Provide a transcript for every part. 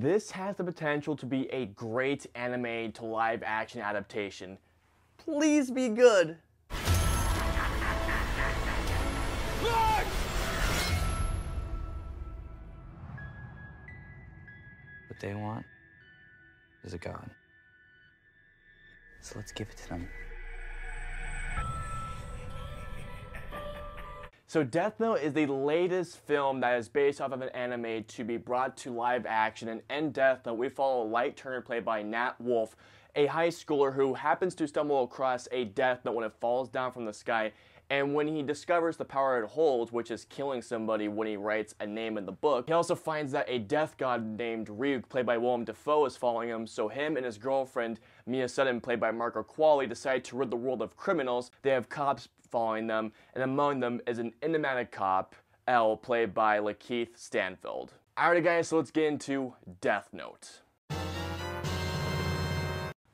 This has the potential to be a great anime to live action adaptation. Please be good. What they want is a god. So let's give it to them. So Death Note is the latest film that is based off of an anime to be brought to live action. And in Death Note, we follow a Light Turner played by Nat Wolff, a high schooler who happens to stumble across a Death Note when it falls down from the sky. And when he discovers the power it holds, which is killing somebody when he writes a name in the book, he also finds that a death god named Ryuk, played by Willem Dafoe, is following him. So him and his girlfriend, Mia Sutton, played by Margaret Qualley, decide to rid the world of criminals. They have cops following them, and among them is an enigmatic cop, L, played by Lakeith Stanfield. Alright guys, so let's get into Death Note.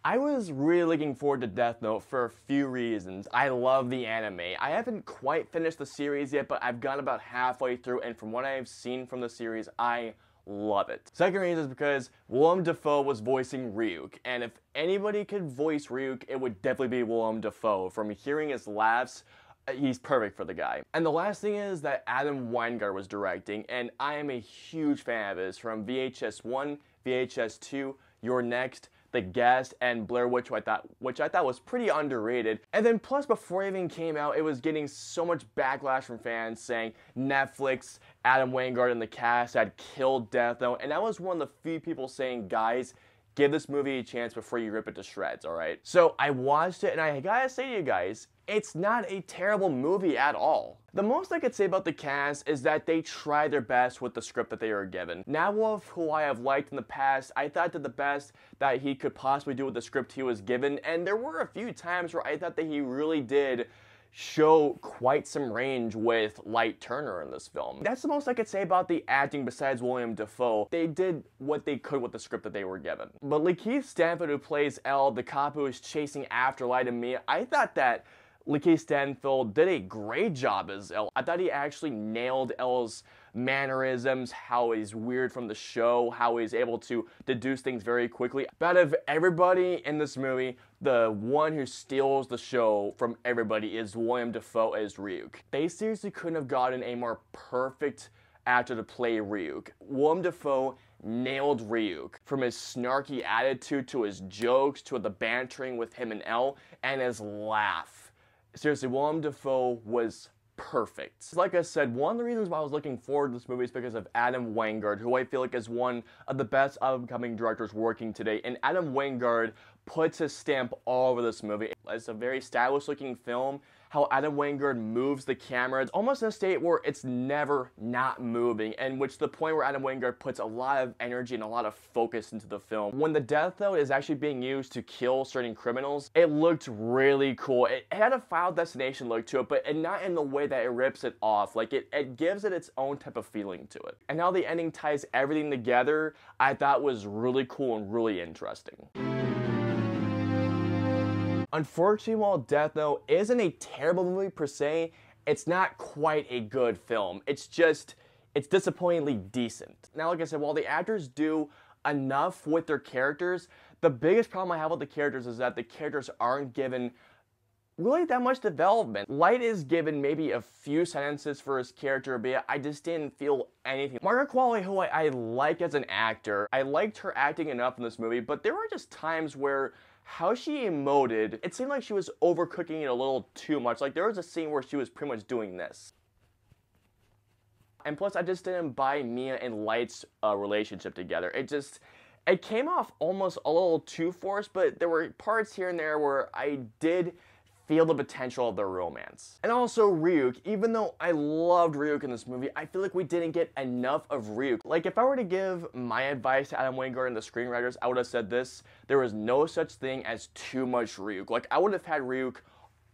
I was really looking forward to Death Note for a few reasons. I love the anime. I haven't quite finished the series yet, but I've gone about halfway through, and from what I've seen from the series, I love it. Second reason is because Willem Dafoe was voicing Ryuk, and if anybody could voice Ryuk, it would definitely be Willem Dafoe. From hearing his laughs, uh, he's perfect for the guy. And the last thing is that Adam Wingard was directing, and I am a huge fan of his from VHS 1, VHS 2, You're Next, the Guest, and Blair Witch, which I thought, which I thought was pretty underrated. And then plus, before it even came out, it was getting so much backlash from fans saying Netflix, Adam Wingard, and the cast had killed Death Note, and I was one of the few people saying, guys, give this movie a chance before you rip it to shreds, alright? So I watched it and I gotta say to you guys, it's not a terrible movie at all. The most I could say about the cast is that they tried their best with the script that they were given. Nat Wolff, who I have liked in the past, I thought did the best that he could possibly do with the script he was given, and there were a few times where I thought that he really did show quite some range with Light Turner in this film. That's the most I could say about the acting besides William Dafoe. They did what they could with the script that they were given. But Lakeith Stanfield, who plays L, the cop who is chasing after Light and Mia, I thought that Lakeith Stanfield did a great job as L. I thought he actually nailed L's mannerisms, how he's weird from the show, how he's able to deduce things very quickly. But out of everybody in this movie, the one who steals the show from everybody is William Dafoe as Ryuk. They seriously couldn't have gotten a more perfect actor to play Ryuk. Willem Dafoe nailed Ryuk. From his snarky attitude to his jokes to the bantering with him and L and his laugh seriously, Willem Dafoe was perfect. Like I said, one of the reasons why I was looking forward to this movie is because of Adam Wingard, who I feel like is one of the best upcoming directors working today. And Adam Wingard puts his stamp all over this movie. It's a very stylish looking film how Adam Wingard moves the camera. It's almost in a state where it's never not moving, and which the point where Adam Wingard puts a lot of energy and a lot of focus into the film. When the Death Note is actually being used to kill certain criminals, it looked really cool. It had a Final Destination look to it, but not in the way that it rips it off. Like it, it gives it its own type of feeling to it. And how the ending ties everything together, I thought was really cool and really interesting. Unfortunately, while Death Note isn't a terrible movie per se, it's not quite a good film. It's just, it's disappointingly decent. Now, like I said, while the actors do enough with their characters, the biggest problem I have with the characters is that the characters aren't given really that much development. Light is given maybe a few sentences for his character, but I just didn't feel anything. Margaret Qualley, who I, I like as an actor, I liked her acting enough in this movie, but there were just times where how she emoted, it seemed like she was overcooking it a little too much. Like there was a scene where she was pretty much doing this. And plus, I just didn't buy Mia and Light's uh, relationship together. It just, it came off almost a little too forced, but there were parts here and there where I did feel the potential of their romance. And also Ryuk, even though I loved Ryuk in this movie, I feel like we didn't get enough of Ryuk. Like if I were to give my advice to Adam Wingard and the screenwriters, I would have said this, there is no such thing as too much Ryuk. Like I would have had Ryuk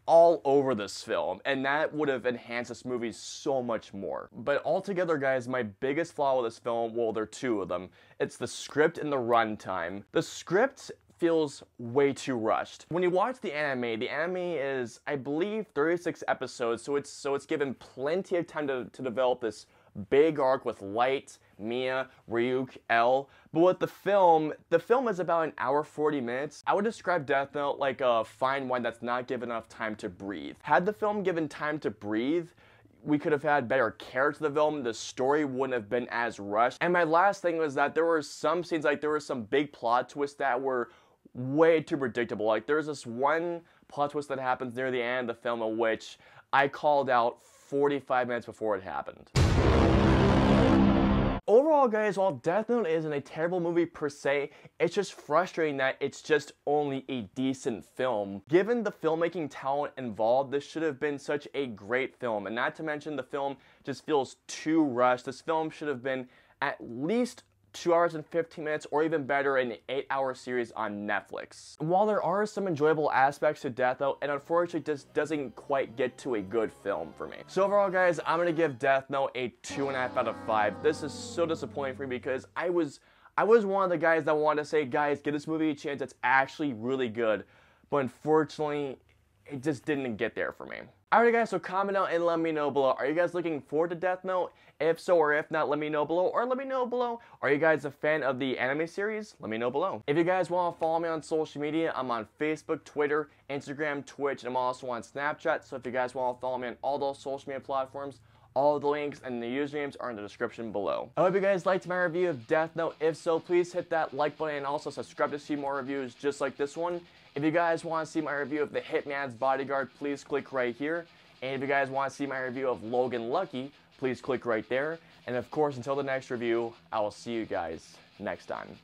all over this film, and that would have enhanced this movie so much more. But altogether, guys, my biggest flaw with this film, well, there are two of them. It's the script and the runtime. The script feels way too rushed. When you watch the anime, the anime is, I believe, 36 episodes, so it's so it's given plenty of time to, to develop this big arc with Light, Mia, Ryuk, L. But with the film, the film is about an hour 40 minutes. I would describe Death Note like a fine wine that's not given enough time to breathe. Had the film given time to breathe, we could have had better character to the film. The story wouldn't have been as rushed. And my last thing was that there were some scenes, like there were some big plot twists that were way too predictable. Like there's this one plot twist that happens near the end of the film in which I called out 45 minutes before it happened. Overall, guys, while Death Note isn't a terrible movie per se, it's just frustrating that it's just only a decent film. Given the filmmaking talent involved, this should have been such a great film, and not to mention the film just feels too rushed. This film should have been at least 2 hours and 15 minutes, or even better, an 8 hour series on Netflix. While there are some enjoyable aspects to Death Note, it unfortunately just doesn't quite get to a good film for me. So overall, guys, I'm gonna give Death Note a 2.5 out of 5. This is so disappointing for me because I was I was one of the guys that wanted to say, guys, give this movie a chance. It's actually really good. But unfortunately, it just didn't get there for me. Alright guys, so comment out and let me know below. Are you guys looking forward to Death Note? If so or if not, let me know below. Or let me know below. Are you guys a fan of the anime series? Let me know below. If you guys want to follow me on social media, I'm on Facebook, Twitter, Instagram, Twitch, and I'm also on Snapchat. So if you guys want to follow me on all those social media platforms, all the links and the usernames are in the description below. I hope you guys liked my review of Death Note. If so, please hit that like button and also subscribe to see more reviews just like this one. If you guys want to see my review of The Hitman's Bodyguard, please click right here. And if you guys want to see my review of Logan Lucky, please click right there. And of course, until the next review, I will see you guys next time.